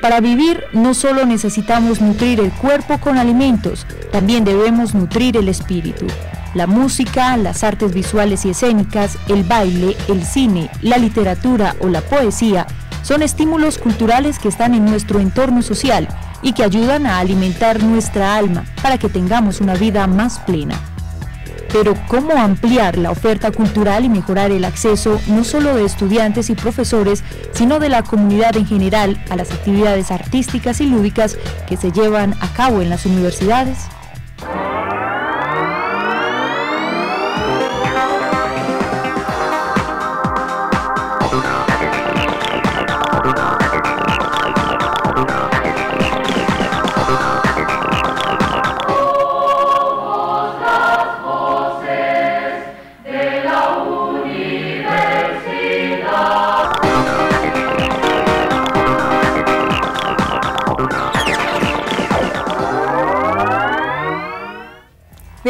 Para vivir no solo necesitamos nutrir el cuerpo con alimentos, también debemos nutrir el espíritu. La música, las artes visuales y escénicas, el baile, el cine, la literatura o la poesía son estímulos culturales que están en nuestro entorno social y que ayudan a alimentar nuestra alma para que tengamos una vida más plena. Pero ¿cómo ampliar la oferta cultural y mejorar el acceso no solo de estudiantes y profesores, sino de la comunidad en general a las actividades artísticas y lúdicas que se llevan a cabo en las universidades?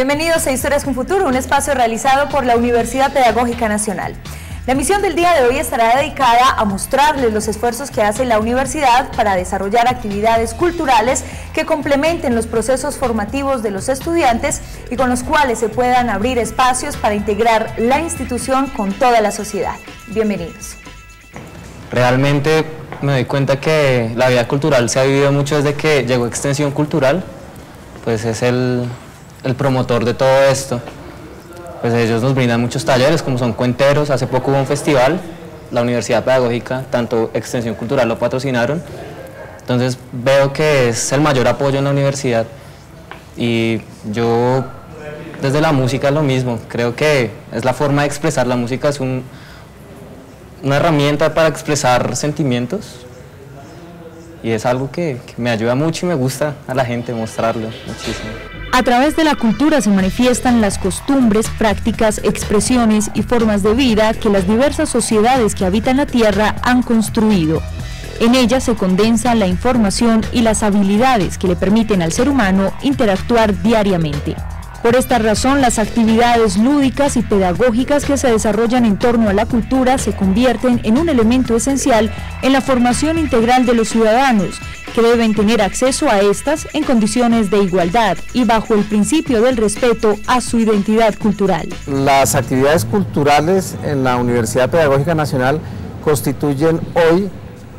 Bienvenidos a Historias con Futuro, un espacio realizado por la Universidad Pedagógica Nacional. La misión del día de hoy estará dedicada a mostrarles los esfuerzos que hace la universidad para desarrollar actividades culturales que complementen los procesos formativos de los estudiantes y con los cuales se puedan abrir espacios para integrar la institución con toda la sociedad. Bienvenidos. Realmente me doy cuenta que la vida cultural se ha vivido mucho desde que llegó Extensión Cultural, pues es el, el promotor de todo esto. Pues ellos nos brindan muchos talleres, como son cuenteros, hace poco hubo un festival, la Universidad Pedagógica, tanto Extensión Cultural lo patrocinaron, entonces veo que es el mayor apoyo en la universidad y yo desde la música es lo mismo, creo que es la forma de expresar, la música es un, una herramienta para expresar sentimientos y es algo que, me ayuda mucho y me gusta a la gente mostrarlo muchísimo. A través de la cultura se manifiestan las costumbres, prácticas, expresiones y formas de vida que las diversas sociedades que habitan la Tierra han construido. En ella se condensa la información y las habilidades que le permiten al ser humano interactuar diariamente. Por esta razón, las actividades lúdicas y pedagógicas que se desarrollan en torno a la cultura se convierten en un elemento esencial en la formación integral de los ciudadanos, que deben tener acceso a estas en condiciones de igualdad y bajo el principio del respeto a su identidad cultural. Las actividades culturales en la Universidad Pedagógica Nacional constituyen hoy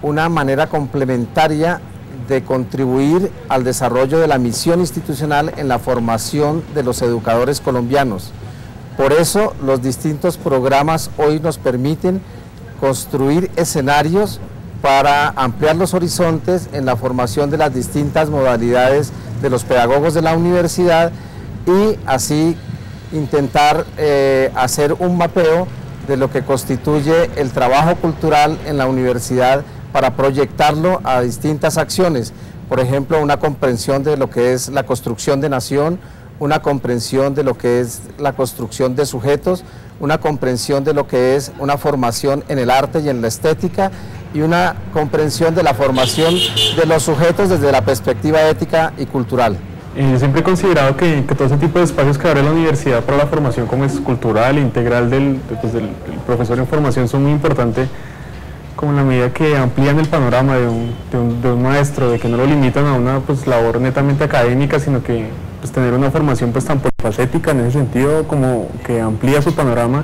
una manera complementaria de contribuir al desarrollo de la misión institucional en la formación de los educadores colombianos. Por eso los distintos programas hoy nos permiten construir escenarios para ampliar los horizontes en la formación de las distintas modalidades de los pedagogos de la universidad y así intentar eh, hacer un mapeo de lo que constituye el trabajo cultural en la universidad para proyectarlo a distintas acciones. Por ejemplo, una comprensión de lo que es la construcción de nación, una comprensión de lo que es la construcción de sujetos, una comprensión de lo que es una formación en el arte y en la estética y una comprensión de la formación de los sujetos desde la perspectiva ética y cultural. Eh, siempre he considerado que, todo ese tipo de espacios que abre la universidad para la formación como es cultural, integral del, pues, del profesor en formación son muy importantes como en la medida que amplían el panorama de un, de un, maestro, de que no lo limitan a una pues, labor netamente académica, sino que pues, tener una formación pues, tan polifacética en ese sentido, como que amplía su panorama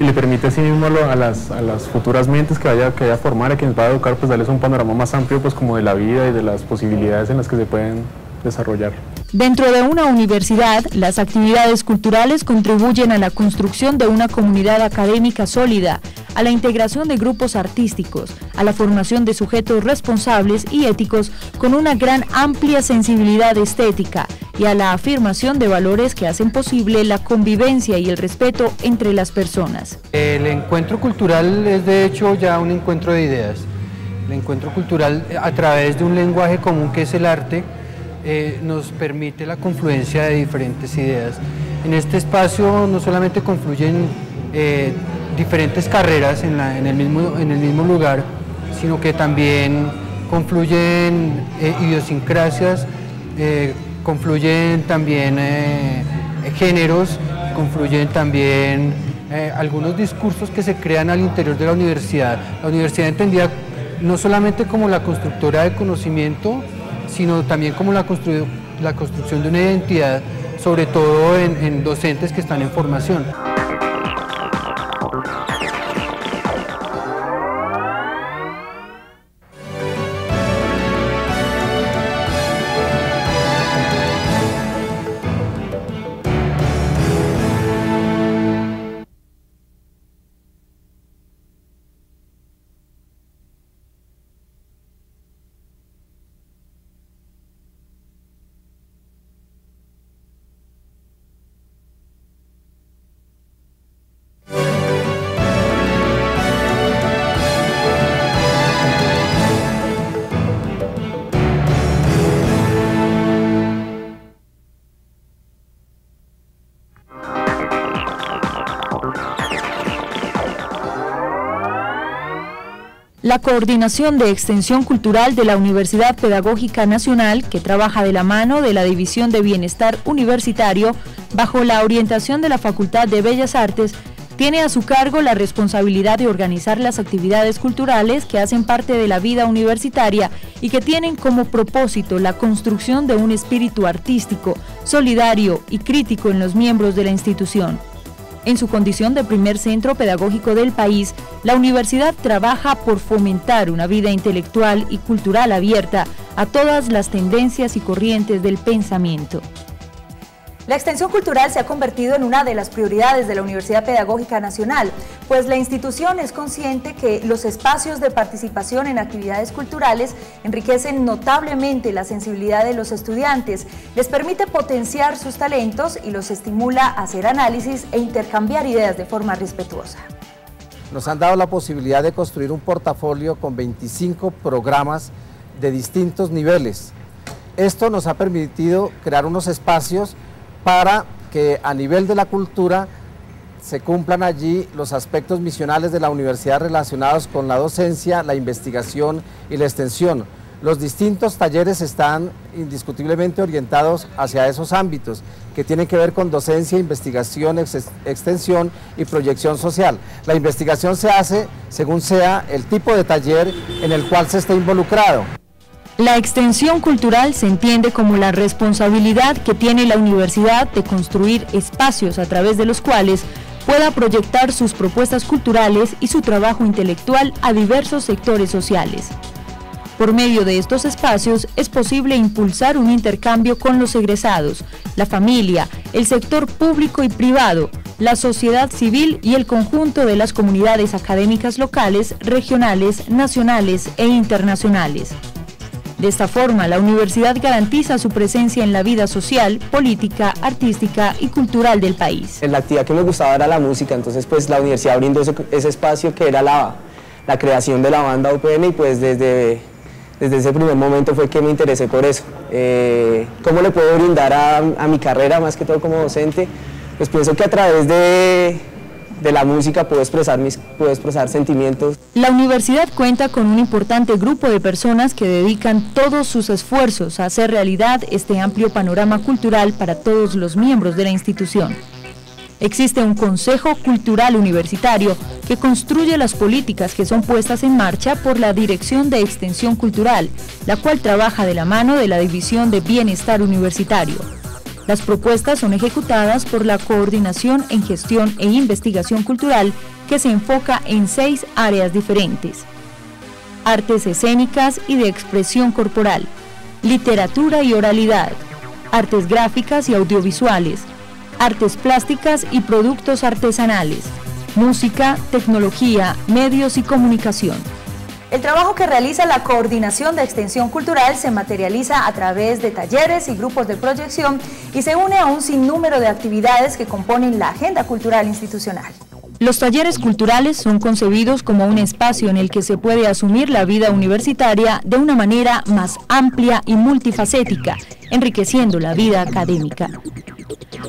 y le permite así mismo a, las, a las futuras mentes que vaya, que vaya a formar, a quienes va a educar, pues darles un panorama más amplio pues como de la vida y de las posibilidades en las que se pueden desarrollar. Dentro de una universidad, las actividades culturales contribuyen a la construcción de una comunidad académica sólida, a la integración de grupos artísticos, a la formación de sujetos responsables y éticos con una gran amplia sensibilidad estética y a la afirmación de valores que hacen posible la convivencia y el respeto entre las personas. El encuentro cultural es de hecho ya un encuentro de ideas. El encuentro cultural a través de un lenguaje común que es el arte, eh, nos permite la confluencia de diferentes ideas. En este espacio no solamente confluyen eh, diferentes carreras en, el mismo, en el mismo lugar, sino que también confluyen eh, idiosincrasias, confluyen también géneros, confluyen también algunos discursos que se crean al interior de la universidad. La universidad entendida no solamente como la constructora de conocimiento, sino también como la, la construcción de una identidad, sobre todo en docentes que están en formación. La Coordinación de Extensión Cultural de la Universidad Pedagógica Nacional, que trabaja de la mano de la División de Bienestar Universitario, bajo la orientación de la Facultad de Bellas Artes, tiene a su cargo la responsabilidad de organizar las actividades culturales que hacen parte de la vida universitaria y que tienen como propósito la construcción de un espíritu artístico, solidario y crítico en los miembros de la institución. En su condición de primer centro pedagógico del país, la universidad trabaja por fomentar una vida intelectual y cultural abierta a todas las tendencias y corrientes del pensamiento. La extensión cultural se ha convertido en una de las prioridades de la Universidad Pedagógica Nacional, pues la institución es consciente que los espacios de participación en actividades culturales enriquecen notablemente la sensibilidad de los estudiantes, les permite potenciar sus talentos y los estimula a hacer análisis e intercambiar ideas de forma respetuosa. Nos han dado la posibilidad de construir un portafolio con 25 programas de distintos niveles. Esto nos ha permitido crear unos espacios para que a nivel de la cultura se cumplan allí los aspectos misionales de la universidad relacionados con la docencia, la investigación y la extensión. Los distintos talleres están indiscutiblemente orientados hacia esos ámbitos que tienen que ver con docencia, investigación, extensión y proyección social. La investigación se hace según sea el tipo de taller en el cual se esté involucrado. La extensión cultural se entiende como la responsabilidad que tiene la universidad de construir espacios a través de los cuales pueda proyectar sus propuestas culturales y su trabajo intelectual a diversos sectores sociales. Por medio de estos espacios es posible impulsar un intercambio con los egresados, la familia, el sector público y privado, la sociedad civil y el conjunto de las comunidades académicas locales, regionales, nacionales e internacionales. De esta forma, la universidad garantiza su presencia en la vida social, política, artística y cultural del país. La actividad que me gustaba era la música, entonces pues la universidad brindó ese, espacio que era la, la, creación de la banda UPN y pues desde, desde ese primer momento fue que me interesé por eso. Eh, ¿Cómo le puedo brindar a, a mi carrera, más que todo como docente? Pues pienso que a través de de la música puedo expresar, mis, puedo expresar sentimientos. La universidad cuenta con un importante grupo de personas que dedican todos sus esfuerzos a hacer realidad este amplio panorama cultural para todos los miembros de la institución. Existe un Consejo Cultural Universitario que construye las políticas que son puestas en marcha por la Dirección de Extensión Cultural, la cual trabaja de la mano de la División de Bienestar Universitario. Las propuestas son ejecutadas por la Coordinación en Gestión e Investigación Cultural que se enfoca en seis áreas diferentes. Artes escénicas y de expresión corporal, literatura y oralidad, artes gráficas y audiovisuales, artes plásticas y productos artesanales, música, tecnología, medios y comunicación. El trabajo que realiza la Coordinación de Extensión Cultural se materializa a través de talleres y grupos de proyección y se une a un sinnúmero de actividades que componen la agenda cultural institucional. Los talleres culturales son concebidos como un espacio en el que se puede asumir la vida universitaria de una manera más amplia y multifacética, enriqueciendo la vida académica.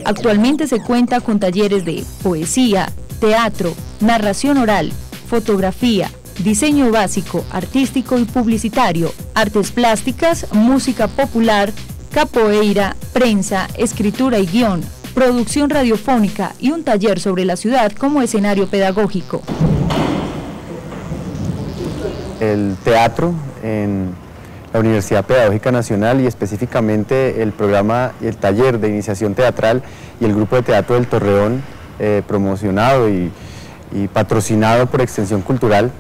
Actualmente se cuenta con talleres de poesía, teatro, narración oral, fotografía, diseño básico, artístico y publicitario, artes plásticas, música popular, capoeira, prensa, escritura y guion, producción radiofónica y un taller sobre la ciudad como escenario pedagógico. el teatro en la Universidad Pedagógica Nacional y específicamente el programa y el taller de iniciación teatral y el grupo de teatro del Torreón eh, promocionado y, patrocinado por Extensión Cultural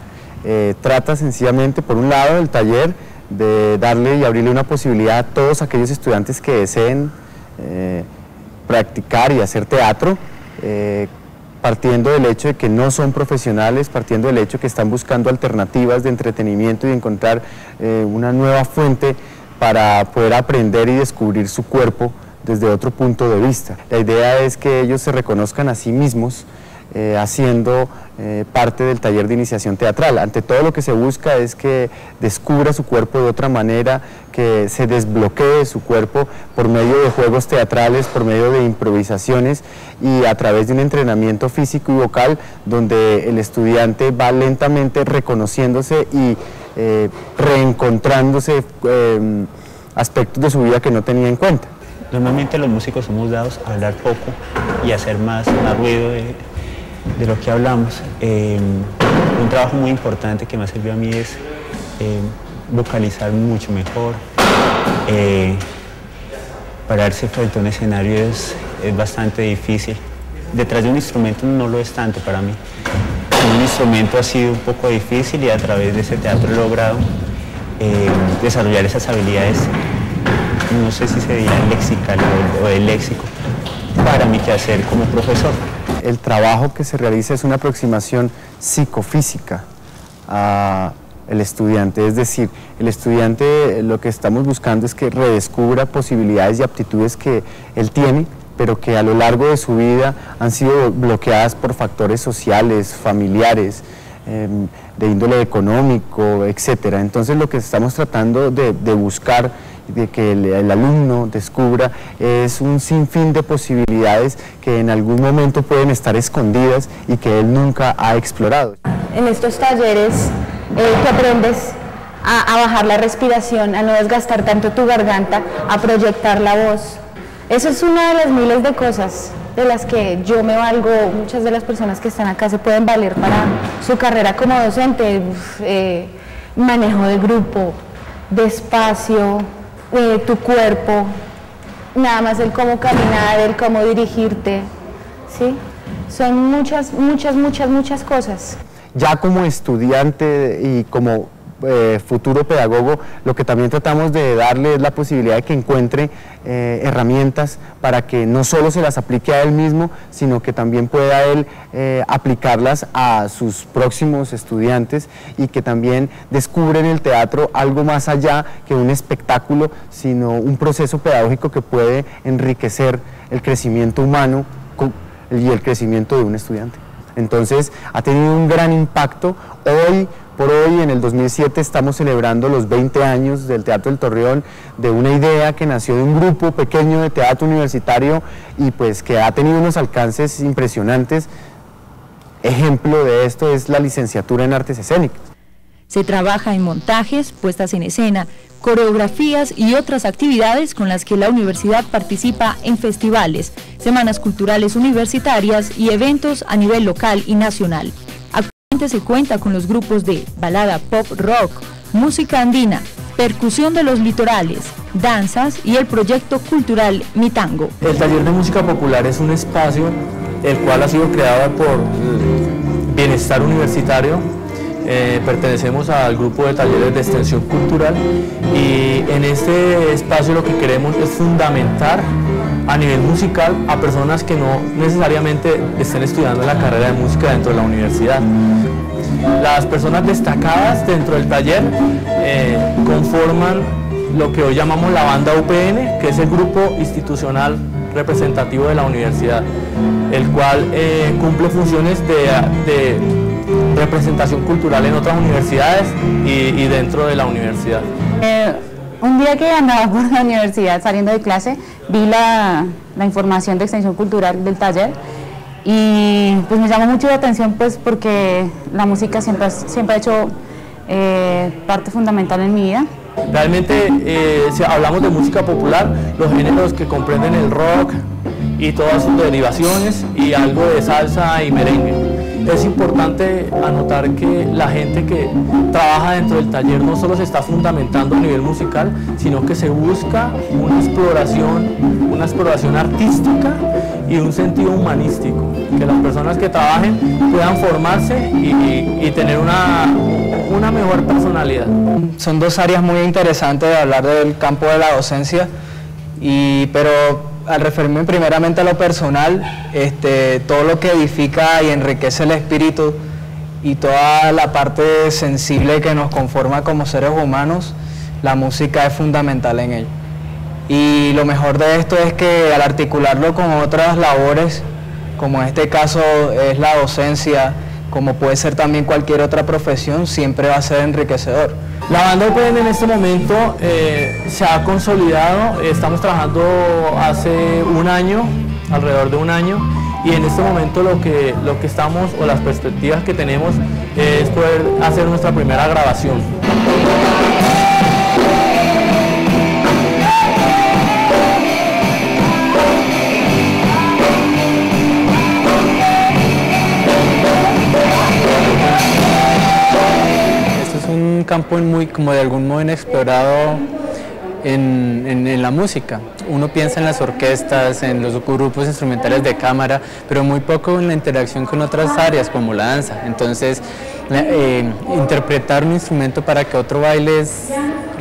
eh, trata sencillamente por un lado el taller de darle y abrirle una posibilidad a todos aquellos estudiantes que deseen eh, practicar y hacer teatro partiendo del hecho de que no son profesionales, partiendo del hecho de que están buscando alternativas de entretenimiento y encontrar eh, una nueva fuente para poder aprender y descubrir su cuerpo desde otro punto de vista. La idea es que ellos se reconozcan a sí mismos eh, haciendo eh, parte del taller de iniciación teatral. Ante todo lo que se busca es que descubra su cuerpo de otra manera, que se desbloquee su cuerpo por medio de juegos teatrales, por medio de improvisaciones y a través de un entrenamiento físico y vocal donde el estudiante va lentamente reconociéndose y eh, reencontrándose aspectos de su vida que no tenía en cuenta. Normalmente los músicos somos dados a hablar poco y hacer más, más ruido de, de lo que hablamos. Eh, un trabajo muy importante que me ha servido a mí es eh, vocalizar mucho mejor. Eh, pararse frente a un escenario es, bastante difícil. Detrás de un instrumento no lo es tanto para mí. Un instrumento ha sido un poco difícil y a través de ese teatro he logrado desarrollar esas habilidades, no sé si sería lexical o el léxico, para mi quehacer como profesor el trabajo que se realiza es una aproximación psicofísica al estudiante, es decir, el estudiante lo que estamos buscando es que redescubra posibilidades y aptitudes que él tiene, pero que a lo largo de su vida han sido bloqueadas por factores sociales, familiares, em, de índole económico, etc. Entonces lo que estamos tratando de buscar de que el, alumno descubra es un sinfín de posibilidades que en algún momento pueden estar escondidas y que él nunca ha explorado. En estos talleres eh, aprendes a, a, bajar la respiración, a no desgastar tanto tu garganta, a proyectar la voz. Eso es una de las miles de cosas de las que yo me valgo, muchas de las personas que están acá se pueden valer para su carrera como docente, eh, manejo de grupo, de espacio, eh, tu cuerpo, nada más el cómo caminar, el cómo dirigirte, ¿sí? Son muchas, muchas, muchas, muchas cosas. Ya como estudiante y como eh, futuro pedagogo, lo que también tratamos de darle es la posibilidad de que encuentre eh, herramientas para que no solo se las aplique a él mismo, sino que también pueda él eh, aplicarlas a sus próximos estudiantes y que también descubren el teatro algo más allá que un espectáculo, sino un proceso pedagógico que puede enriquecer el crecimiento humano y el crecimiento de un estudiante. Entonces ha tenido un gran impacto. Hoy por hoy, en el 2007, estamos celebrando los 20 años del Teatro del Torreón, de una idea que nació de un grupo pequeño de teatro universitario y pues que ha tenido unos alcances impresionantes. Ejemplo de esto es la licenciatura en artes escénicas. Se trabaja en montajes, puestas en escena, coreografías y otras actividades con las que la universidad participa en festivales, semanas culturales universitarias y eventos a nivel local y nacional se cuenta con los grupos de balada pop rock, música andina, percusión de los litorales, danzas y el proyecto cultural Mi Tango. El taller de música popular es un espacio el cual ha sido creado por Bienestar Universitario. Eh, pertenecemos al grupo de talleres de extensión cultural y en este espacio lo que queremos es fundamentar a nivel musical a personas que no necesariamente estén estudiando la carrera de música dentro de la universidad. Las personas destacadas dentro del taller eh, conforman lo que hoy llamamos la banda UPN, que es el grupo institucional representativo de la universidad, el cual eh, cumple funciones de, representación cultural en otras universidades y, dentro de la universidad. Eh, un día que andaba por la universidad saliendo de clase, vi la, información de extensión cultural del taller y pues me llamó mucho la atención pues porque la música siempre, siempre ha hecho eh, parte fundamental en mi vida. Realmente eh, si hablamos de música popular, los géneros que comprenden el rock y todas sus derivaciones y algo de salsa y merengue. Es importante anotar que la gente que trabaja dentro del taller no solo se está fundamentando a nivel musical, sino que se busca una exploración, una exploración artística y un sentido humanístico, que las personas que trabajen puedan formarse y, tener una, una mejor personalidad. Son dos áreas muy interesantes de hablar del campo de la docencia, y, pero al referirme primeramente a lo personal, este, todo lo que edifica y enriquece el espíritu y toda la parte sensible que nos conforma como seres humanos, la música es fundamental en ello. Y lo mejor de esto es que al articularlo con otras labores, como en este caso es la docencia, como puede ser también cualquier otra profesión, siempre va a ser enriquecedor. La banda Open en este momento eh, se ha consolidado, estamos trabajando hace un año, alrededor de un año, y en este momento lo que, lo que estamos, o las perspectivas que tenemos, es poder hacer nuestra primera grabación. Campo muy, como de algún modo inexplorado en, en, la música. Uno piensa en las orquestas, en los grupos instrumentales de cámara, pero muy poco en la interacción con otras áreas como la danza. Entonces, eh, interpretar un instrumento para que otro baile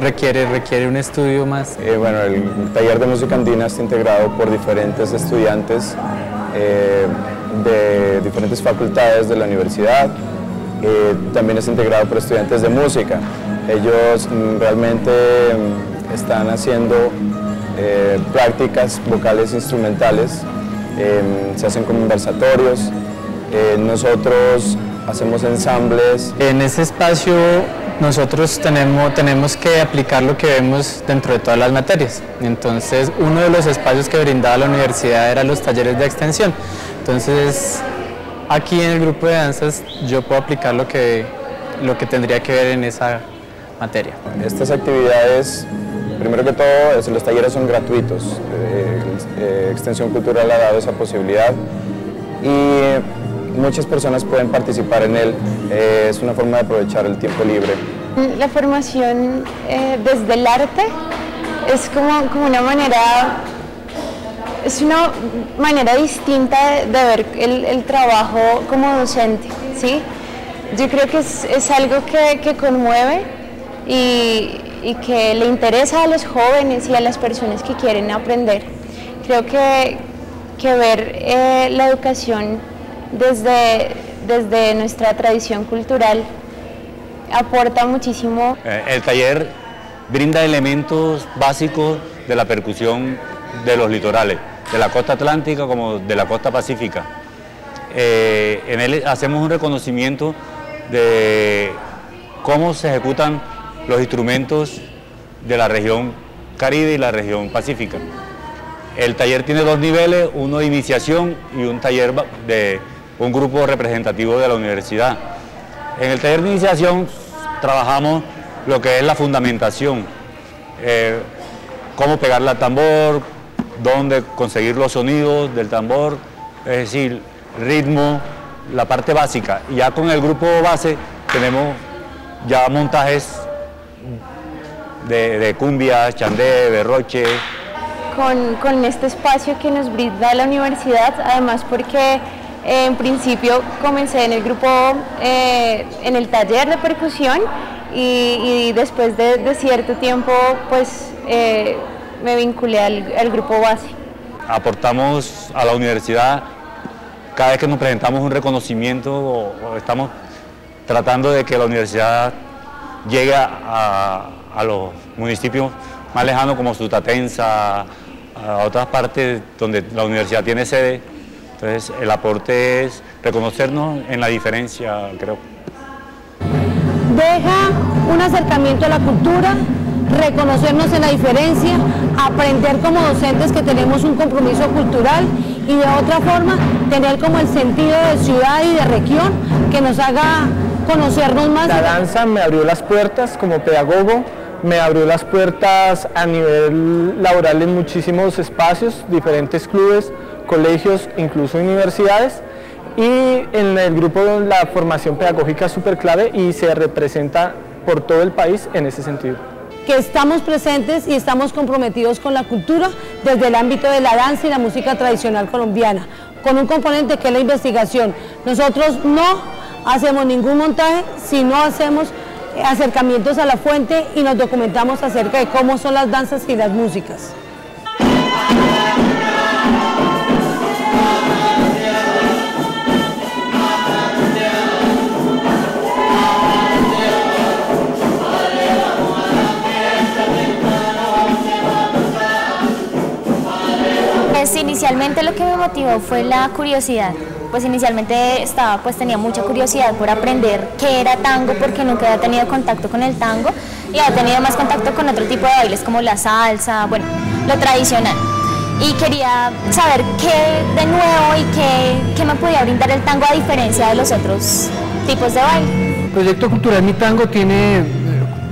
requiere, requiere un estudio más. Eh, bueno, el taller de música andina está integrado por diferentes estudiantes eh, de diferentes facultades de la universidad, también es integrado por estudiantes de música. Ellos mm, realmente mm, están haciendo eh, prácticas vocales instrumentales, em, se hacen conversatorios, eh, nosotros hacemos ensambles. En ese espacio nosotros tenemos, tenemos que aplicar lo que vemos dentro de todas las materias. Entonces uno de los espacios que brindaba la universidad era los talleres de extensión. Entonces Aquí en el grupo de danzas yo puedo aplicar lo que, lo que tendría que ver en esa materia. Estas actividades, primero que todo, los talleres son gratuitos. Eh, eh, Extensión Cultural ha dado esa posibilidad y muchas personas pueden participar en él. Eh, es una forma de aprovechar el tiempo libre. La formación desde el arte es como, como una manera es una manera distinta de, ver el, trabajo como docente, ¿sí? Yo creo que es, algo que, conmueve y, que le interesa a los jóvenes y a las personas que quieren aprender. Creo que, ver eh, la educación desde, desde nuestra tradición cultural aporta muchísimo. Eh, el taller brinda elementos básicos de la percusión de los litorales de la costa atlántica como de la costa pacífica. Eh, en él hacemos un reconocimiento de cómo se ejecutan los instrumentos de la región Caribe y la región Pacífica. El taller tiene dos niveles, uno de iniciación y un taller de un grupo representativo de la universidad. En el taller de iniciación trabajamos lo que es la fundamentación, eh, cómo pegar la tambor, dónde conseguir los sonidos del tambor, es decir, ritmo, la parte básica. Ya con el grupo base tenemos ya montajes de, de cumbia, chandé, berroche. Con, con, este espacio que nos brinda la universidad, además porque en principio comencé en el grupo, eh, en el taller de percusión y, después de, cierto tiempo pues eh, me vinculé al, grupo base. Aportamos a la universidad cada vez que nos presentamos un reconocimiento o, estamos tratando de que la universidad llegue a, los municipios más lejanos como Sutatensa, a otras partes donde la universidad tiene sede. Entonces el aporte es reconocernos en la diferencia, creo. Deja un acercamiento a la cultura, reconocernos en la diferencia, aprender como docentes que tenemos un compromiso cultural y de otra forma tener como el sentido de ciudad y de región que nos haga conocernos más. La danza me abrió las puertas como pedagogo, me abrió las puertas a nivel laboral en muchísimos espacios, diferentes clubes, colegios, incluso universidades y en el grupo la formación pedagógica es súper clave y se representa por todo el país en ese sentido. Que estamos presentes y estamos comprometidos con la cultura desde el ámbito de la danza y la música tradicional colombiana, con un componente que es la investigación. Nosotros no hacemos ningún montaje si no hacemos acercamientos a la fuente y nos documentamos acerca de cómo son las danzas y las músicas. Inicialmente lo que me motivó fue la curiosidad. Pues inicialmente estaba, pues tenía mucha curiosidad por aprender qué era tango porque nunca había tenido contacto con el tango y había tenido más contacto con otro tipo de bailes como la salsa, bueno, lo tradicional. Y quería saber qué de nuevo y qué, qué me podía brindar el tango a diferencia de los otros tipos de baile. Proyecto cultural Mi Tango tiene eh,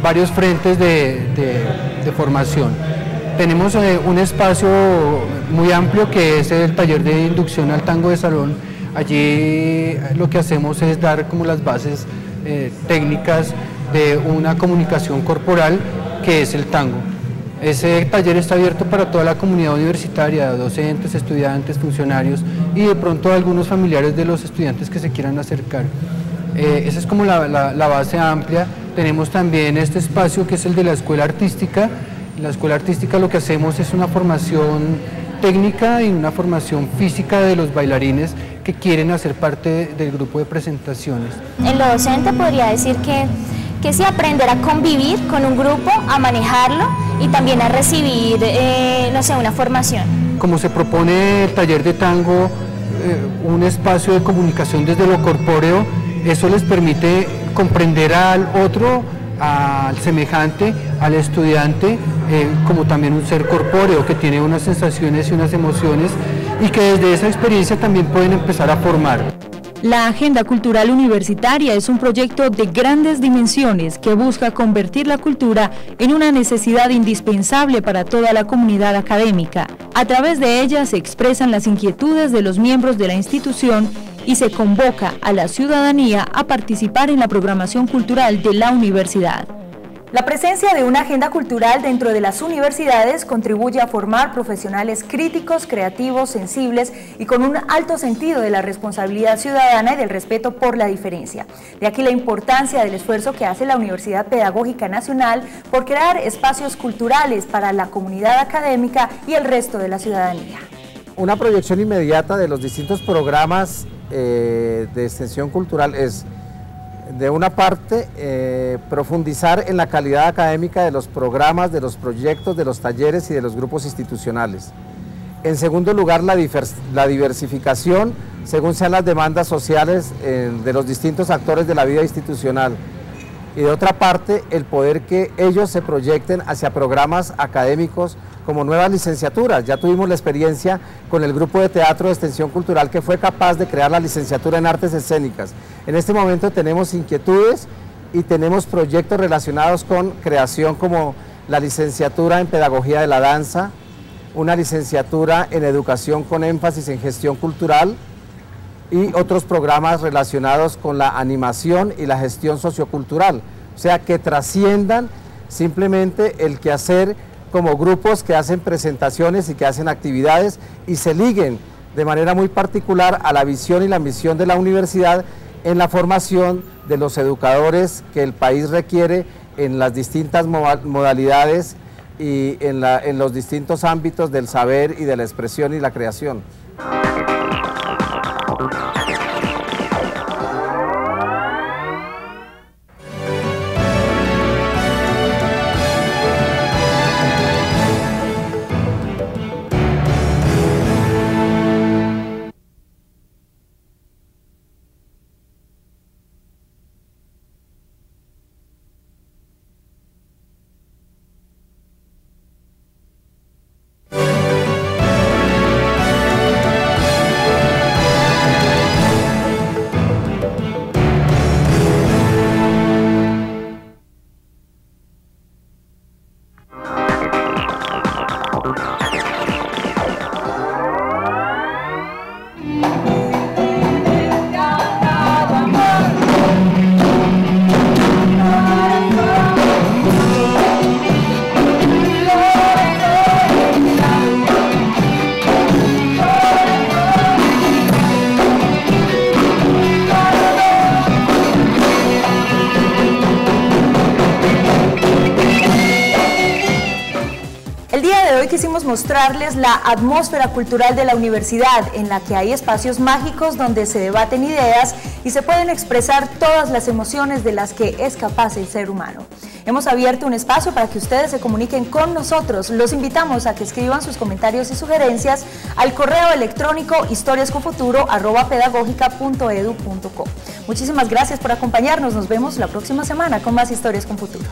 varios frentes de, de formación. Tenemos eh, un espacio muy amplio que es el taller de inducción al tango de salón. Allí eh, lo que hacemos es dar como las bases eh, técnicas de una comunicación corporal que es el tango. Ese taller está abierto para toda la comunidad universitaria, docentes, estudiantes, funcionarios y de pronto algunos familiares de los estudiantes que se quieran acercar. Eh, esa es como la, la, la base amplia. Tenemos también este espacio que es el de la escuela artística. En la escuela artística lo que hacemos es una formación técnica y una formación física de los bailarines que quieren hacer parte del grupo de presentaciones. En lo docente podría decir que, que sí aprender a convivir con un grupo, a manejarlo y también a recibir, eh, no sé, una formación. Como se propone el taller de tango, eh, un espacio de comunicación desde lo corpóreo, eso les permite comprender al otro, al semejante, al estudiante, eh, como también un ser corpóreo que tiene unas sensaciones y unas emociones y que desde esa experiencia también pueden empezar a formar. La Agenda Cultural Universitaria es un proyecto de grandes dimensiones que busca convertir la cultura en una necesidad indispensable para toda la comunidad académica. A través de ella se expresan las inquietudes de los miembros de la institución y se convoca a la ciudadanía a participar en la programación cultural de la universidad. La presencia de una agenda cultural dentro de las universidades contribuye a formar profesionales críticos, creativos, sensibles y con un alto sentido de la responsabilidad ciudadana y del respeto por la diferencia. De aquí la importancia del esfuerzo que hace la Universidad Pedagógica Nacional por crear espacios culturales para la comunidad académica y el resto de la ciudadanía. Una proyección inmediata de los distintos programas eh, de extensión cultural es de una parte, eh, profundizar en la calidad académica de los programas, de los proyectos, de los talleres y de los grupos institucionales. En segundo lugar, la, la diversificación según sean las demandas sociales eh, de los distintos actores de la vida institucional. Y de otra parte, el poder que ellos se proyecten hacia programas académicos como nuevas licenciaturas. Ya tuvimos la experiencia con el grupo de teatro de extensión cultural que fue capaz de crear la licenciatura en artes escénicas. En este momento tenemos inquietudes y tenemos proyectos relacionados con creación como la licenciatura en pedagogía de la danza, una licenciatura en educación con énfasis en gestión cultural y otros programas relacionados con la animación y la gestión sociocultural. O sea, que trasciendan simplemente el quehacer como grupos que hacen presentaciones y que hacen actividades y se liguen de manera muy particular a la visión y la misión de la universidad en la formación de los educadores que el país requiere en las distintas modalidades y en, en los distintos ámbitos del saber y de la expresión y la creación. El día de hoy quisimos mostrarles la atmósfera cultural de la universidad, en la que hay espacios mágicos donde se debaten ideas y se pueden expresar todas las emociones de las que es capaz el ser humano. Hemos abierto un espacio para que ustedes se comuniquen con nosotros. Los invitamos a que escriban sus comentarios y sugerencias al correo electrónico historiasconfuturo.pedagógica.edu.co. Muchísimas gracias por acompañarnos. Nos vemos la próxima semana con más Historias con Futuro.